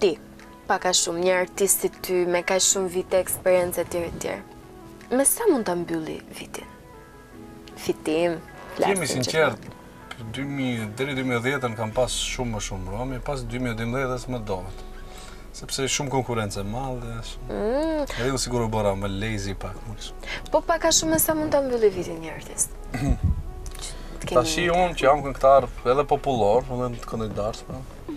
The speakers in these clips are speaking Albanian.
Ti, pak a shumë, një artist si ty, me kaq shumë vite eksperiencë etj etj. Me sa mund ta mbyllë vitin? Fitim. Të jemi të sinqertë, 2000, deri 2010-ën kam pas shumë më shumë rëni, pas 2012-ës më duket. Sepse shumë konkurrencë e madhe, shumë. Mm. Edhe unë sikur u bëra më lazy pak më kështu. Po pak a shumë sa mund ta mbyllë vitin një artist. Tashi unë që jam këngëtar edhe popullor, edhe të këndoj dasm, po.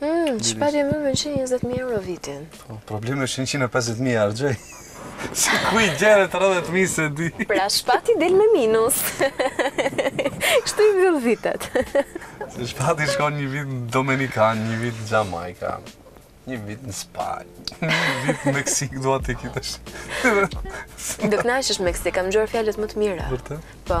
Mmm, çfarë jemi me 120.000 euro vitin? Po, problemi është 150.000 harxhoj. Si ku i gjen tridhjetë mijë s'e di. Pra Shpati del me minus. Kështu i mbyll vitet. Se Shpati shkon një vit në Dominikan, një vit në Xhamajka, një vit në Spanjë, një vit në Meksikë, do atë e këtë. Domethënë është Meksikë, kam dëgjuar fjalët më të mira. Vërtet? Po.